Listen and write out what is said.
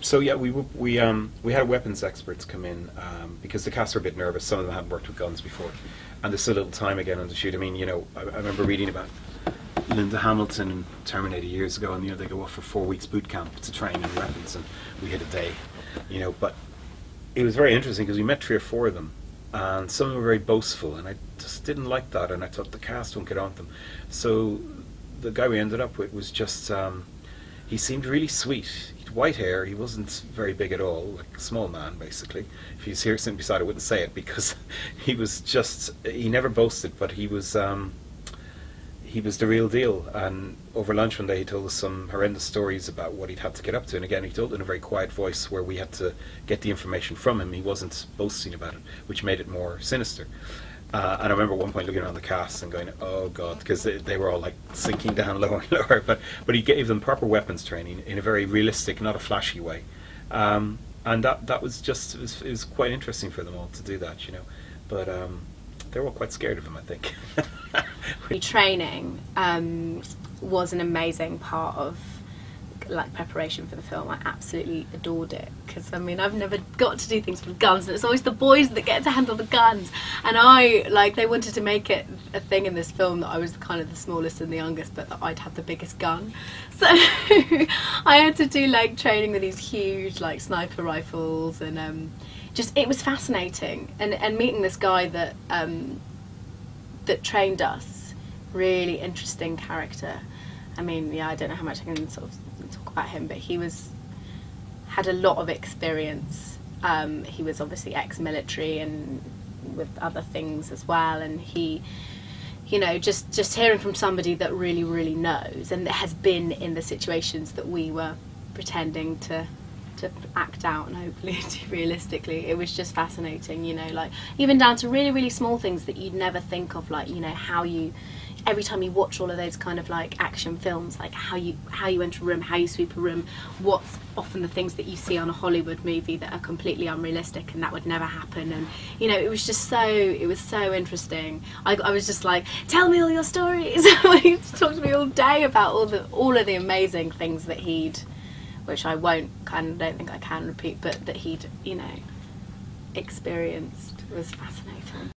so yeah, we we um, we had weapons experts come in um, because the cast were a bit nervous. Some of them hadn't worked with guns before, and there's still a little time again on the shoot. I mean, you know, I, I remember reading about Linda Hamilton in Terminator years ago, and you know they go off for four weeks boot camp to train in weapons, and we had a day, you know. But it was very interesting because we met three or four of them, and some of them were very boastful, and I just didn't like that, and I thought the cast won't get on them. So the guy we ended up with was just. Um, he seemed really sweet. White hair. He wasn't very big at all, like a small man, basically. If he was here sitting beside, I wouldn't say it because he was just. He never boasted, but he was. Um, he was the real deal. And over lunch one day, he told us some horrendous stories about what he'd had to get up to. And again, he told in a very quiet voice, where we had to get the information from him. He wasn't boasting about it, which made it more sinister. Uh, and I remember one point looking around the cast and going, "Oh God," because they, they were all like sinking down lower and lower. But but he gave them proper weapons training in a very realistic, not a flashy way, um, and that that was just it was, it was quite interesting for them all to do that, you know. But um, they were all quite scared of him, I think. training um, was an amazing part of like preparation for the film. I absolutely adored it because I mean I've never got to do things with guns, and it's always the boys that get to handle the guns. And I like they wanted to make it a thing in this film that I was kind of the smallest and the youngest, but that I'd have the biggest gun. So I had to do like training with these huge like sniper rifles, and um, just it was fascinating. And and meeting this guy that um, that trained us, really interesting character. I mean, yeah, I don't know how much I can sort of talk about him, but he was had a lot of experience. Um, he was obviously ex-military and with other things as well, and he, you know, just just hearing from somebody that really, really knows and has been in the situations that we were pretending to to act out and hopefully do realistically it was just fascinating you know like even down to really really small things that you'd never think of like you know how you every time you watch all of those kind of like action films like how you how you enter a room how you sweep a room what's often the things that you see on a hollywood movie that are completely unrealistic and that would never happen. And you know it was just so it was so interesting. I, I was just like tell me all your stories. He talked to me all day about all the all of the amazing things that he'd which I won't kind of don't think I can repeat, but that he'd you know experienced was fascinating.